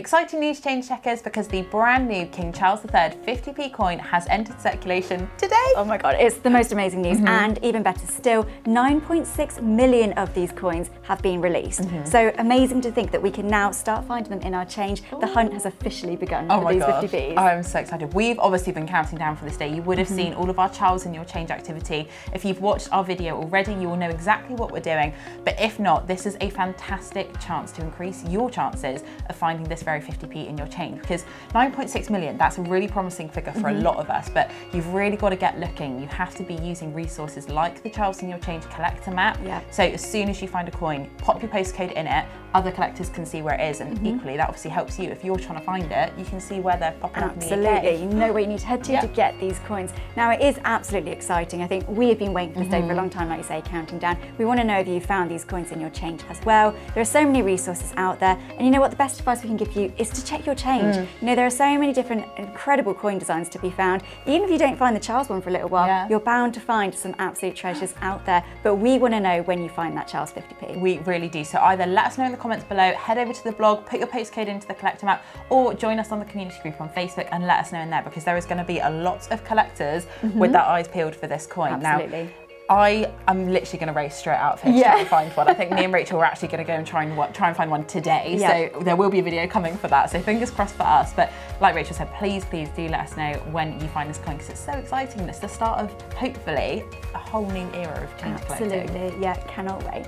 Exciting news change checkers because the brand new King Charles III 50p coin has entered circulation today. Oh my god, it's the most amazing news. Mm -hmm. And even better still, 9.6 million of these coins have been released. Mm -hmm. So amazing to think that we can now start finding them in our change. Ooh. The hunt has officially begun oh for these God. 50p's. I'm so excited. We've obviously been counting down for this day. You would have mm -hmm. seen all of our Charles in your change activity. If you've watched our video already, you will know exactly what we're doing. But if not, this is a fantastic chance to increase your chances of finding this very 50p in your change because 9.6 million, that's a really promising figure for mm -hmm. a mm-hmm. lot of us, but you've really got to get looking. You have to be using resources like the Charles in your change collector map. Yeah. So as soon as you find a coin, pop your postcode in it, other collectors can see where it is and mm -hmm. equally that obviously helps you. If you're trying to find it, you can see where they're popping absolutely. up Absolutely, you know where you need to head to yep. to get these coins. Now it is absolutely exciting. I think we have been waiting for this mm -hmm. day for a mm-hmm. long time, like you say, counting down. We want to know if you found these coins in your change as well. There are so many resources out there and you know what, the best advice we can give you is to check your change. Mm. You know, there are so many different incredible coin designs to be found. Even if you don't find the Charles one for a little while, yeah. you're bound to find some absolute treasures out there. But we want to know when you find that Charles 50p. We really do. So either let us know in the comments below, head over to the blog, put your postcode into the collector map, or join us on the community group on Facebook and let us know in there because there is going to be a lot of collectors mm -hmm. with their eyes peeled for this coin. Absolutely. Now, I am literally going to race straight out of here yeah. to find one. I think me and Rachel are actually going to go and try and try and find one today. Yeah. So there will be a video coming for that. So fingers crossed for us. But like Rachel said, please, please do let us know when you find this coin because it's so exciting. It's the start of hopefully a whole new era of change Absolutely. Collecting. Yeah, cannot wait.